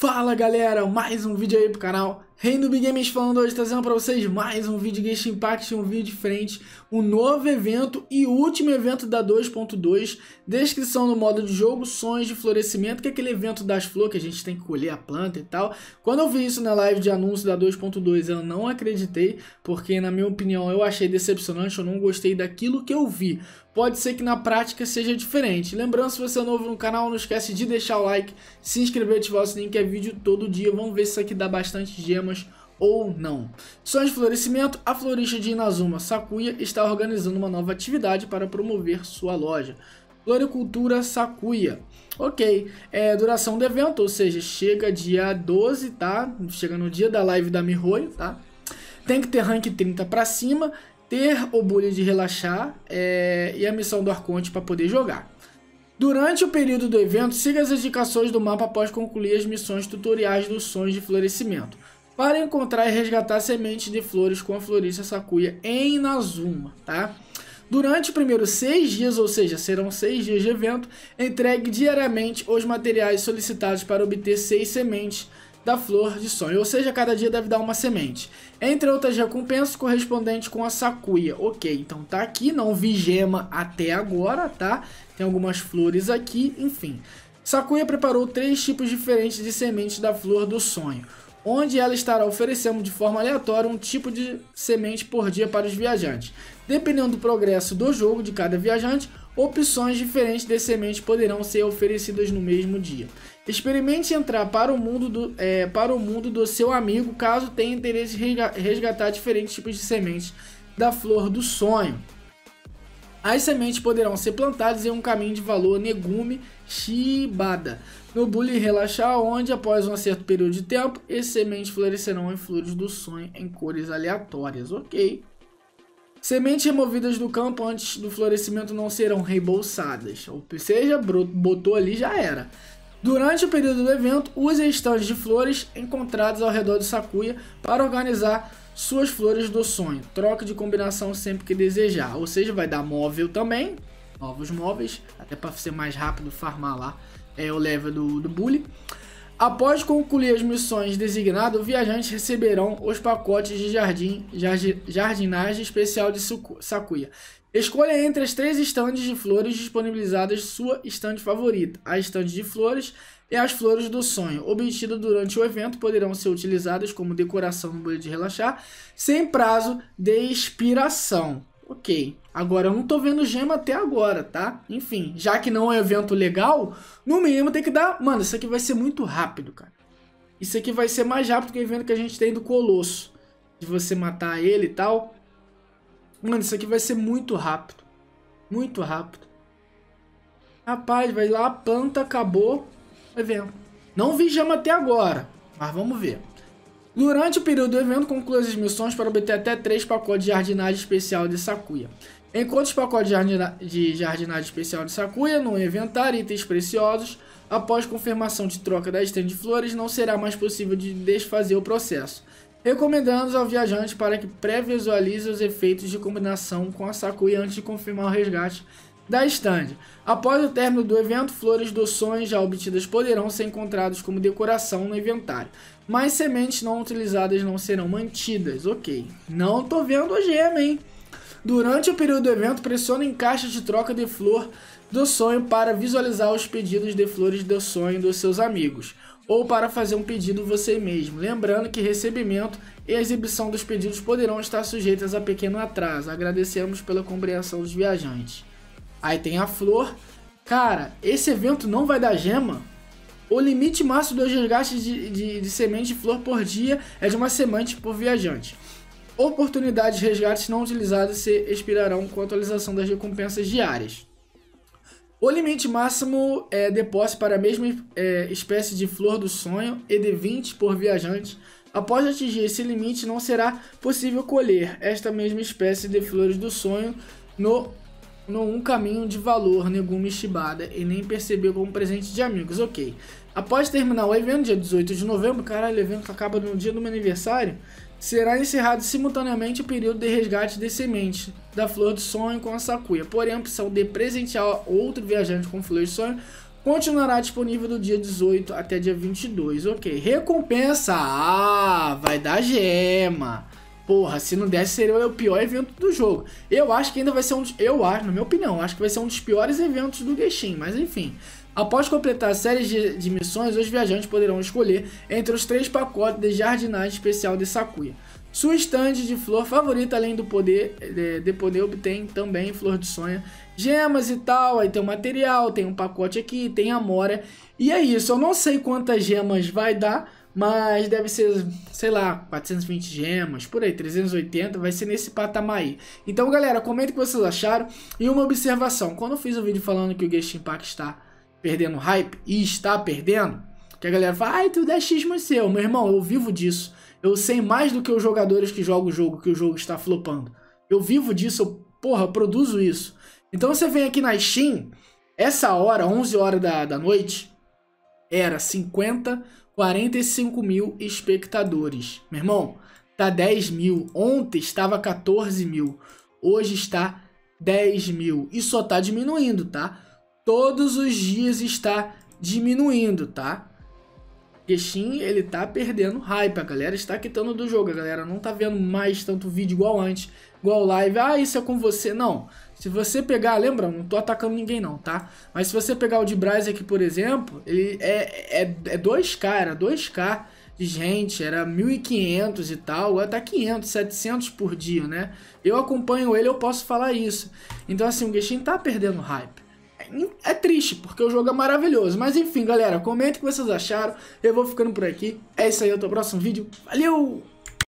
Fala galera, mais um vídeo aí pro canal Reino Big Games falando hoje, trazendo pra vocês mais um vídeo Genshin Impact, um vídeo diferente, um novo evento e último evento da 2.2, descrição do modo de jogo, sonhos de florescimento, que é aquele evento das flores que a gente tem que colher a planta e tal. Quando eu vi isso na live de anúncio da 2.2, eu não acreditei, porque na minha opinião eu achei decepcionante, eu não gostei daquilo que eu vi. Pode ser que na prática seja diferente. Lembrando, se você é novo no canal, não esquece de deixar o like, se inscrever e ativar o sininho, que é vídeo todo dia. Vamos ver se isso aqui dá bastante gemas ou não. Sonhos de florescimento, a florista de Inazuma Sakuya está organizando uma nova atividade para promover sua loja. Floricultura Sakuya. Ok, é duração do evento, ou seja, chega dia 12, tá? Chega no dia da live da Mihoyo, tá? Tem que ter rank 30 para cima, ter o bullying de relaxar é, e a missão do Arconte para poder jogar. Durante o período do evento, siga as indicações do mapa após concluir as missões tutoriais dos sonhos de florescimento para encontrar e resgatar sementes de flores com a florista Sakuya em Nazuma, tá? Durante os primeiros seis dias, ou seja, serão seis dias de evento, entregue diariamente os materiais solicitados para obter seis sementes da flor de sonho, ou seja, cada dia deve dar uma semente. Entre outras recompensas correspondentes com a Sakuya. Ok, então tá aqui, não vi gema até agora, tá? Tem algumas flores aqui, enfim. Sakuya preparou três tipos diferentes de sementes da flor do sonho onde ela estará oferecendo de forma aleatória um tipo de semente por dia para os viajantes. Dependendo do progresso do jogo de cada viajante, opções diferentes de sementes poderão ser oferecidas no mesmo dia. Experimente entrar para o mundo do, é, para o mundo do seu amigo caso tenha interesse em resgatar diferentes tipos de sementes da flor do sonho. As sementes poderão ser plantadas em um caminho de valor Negume Shibada, no Bully Relaxar, onde após um certo período de tempo, essas sementes florescerão em flores do sonho em cores aleatórias. Ok. Sementes removidas do campo antes do florescimento não serão reembolsadas. Ou seja, botou ali já era. Durante o período do evento, use estandes de flores encontrados ao redor do Sakuya para organizar suas flores do sonho. Troca de combinação sempre que desejar. Ou seja, vai dar móvel também. Novos móveis. Até para ser mais rápido farmar lá é, o level do, do bully. Após concluir as missões designadas, os viajantes receberão os pacotes de jardim, jardinagem especial de Sakuya. Escolha entre as três estandes de flores disponibilizadas sua estande favorita. A estande de flores e as flores do sonho, obtidas durante o evento, poderão ser utilizadas como decoração no bolho de relaxar, sem prazo de expiração. Ok, agora eu não tô vendo gema até agora, tá? Enfim, já que não é um evento legal, no mínimo tem que dar... Mano, isso aqui vai ser muito rápido, cara. Isso aqui vai ser mais rápido que o evento que a gente tem do Colosso. De você matar ele e tal. Mano, isso aqui vai ser muito rápido. Muito rápido. Rapaz, vai lá, planta, acabou evento. Não vi gema até agora, mas vamos ver. Durante o período do evento, conclua as missões para obter até 3 pacotes de jardinagem especial de Sakuya. Encontre os pacotes de jardinagem especial de Sakuya no inventário itens preciosos. Após confirmação de troca da stand de flores, não será mais possível de desfazer o processo. Recomendamos ao viajante para que pré-visualize os efeitos de combinação com a Sakuya antes de confirmar o resgate da stand. Após o término do evento, flores do sonho já obtidas poderão ser encontradas como decoração no inventário, mas sementes não utilizadas não serão mantidas. Ok, não tô vendo a gema, hein? Durante o período do evento, pressione em caixas de troca de flor do sonho para visualizar os pedidos de flores do sonho dos seus amigos, ou para fazer um pedido você mesmo. Lembrando que recebimento e exibição dos pedidos poderão estar sujeitas a pequeno atraso. Agradecemos pela compreensão dos viajantes. Aí tem a flor. Cara, esse evento não vai dar gema. O limite máximo dos resgates de, de, de semente de flor por dia é de uma semente por viajante. Oportunidades de resgates não utilizadas se expirarão com a atualização das recompensas diárias. O limite máximo é depósito para a mesma é, espécie de flor do sonho e de 20 por viajante. Após atingir esse limite, não será possível colher esta mesma espécie de flores do sonho no um caminho de valor Negumi Shibada e nem percebeu como presente de amigos. Ok. Após terminar o evento, dia 18 de novembro, caralho, o evento acaba no dia do meu aniversário, será encerrado simultaneamente o período de resgate de semente da Flor do Sonho com a Sakuya. Porém, a opção de presentear outro viajante com Flor do Sonho continuará disponível do dia 18 até dia 22. Ok, recompensa. Ah, vai dar gema. Porra, se não desse seria o pior evento do jogo. Eu acho que ainda vai ser um dos, eu acho, na minha opinião, acho que vai ser um dos piores eventos do Genshin, mas enfim. Após completar a série de, de missões, os viajantes poderão escolher entre os três pacotes de jardinagem especial de Sakuya. Sua estande de flor favorita, além do poder de, de, poder, obtém também flor de sonha, gemas e tal. Aí tem o material, tem um pacote aqui, tem a mora. E é isso. Eu não sei quantas gemas vai dar, mas deve ser, sei lá, 420 gemas, por aí, 380, vai ser nesse patamar aí. Então, galera, comenta o que vocês acharam. E uma observação, quando eu fiz o um vídeo falando que o Genshin Impact está perdendo hype, e está perdendo, que a galera fala, ai, tudo é xismo seu. Meu irmão, eu vivo disso. Eu sei mais do que os jogadores que jogam o jogo, que o jogo está flopando. Eu vivo disso, eu, porra, produzo isso. Então você vem aqui na Steam, essa hora, 11 horas da, da noite, era 50 45 mil espectadores. Meu irmão, tá 10 mil. Ontem estava 14 mil. Hoje está 10 mil. E só tá diminuindo, tá? Todos os dias está diminuindo, tá? Genshin, ele tá perdendo hype. A galera está quitando do jogo. A galera não tá vendo mais tanto vídeo igual antes. Igual live. Ah, isso é com você. Não. Se você pegar, lembra, não tô atacando ninguém não, tá? Mas se você pegar o de Bryce aqui, por exemplo, ele é, é, é 2K, era 2K de gente, era 1.500 e tal, tá 500, 700 por dia, né? Eu acompanho ele, eu posso falar isso. Então assim, o Genshin tá perdendo hype. É triste, porque o jogo é maravilhoso. Mas enfim, galera, comenta o que vocês acharam. Eu vou ficando por aqui. É isso aí, até o próximo vídeo. Valeu!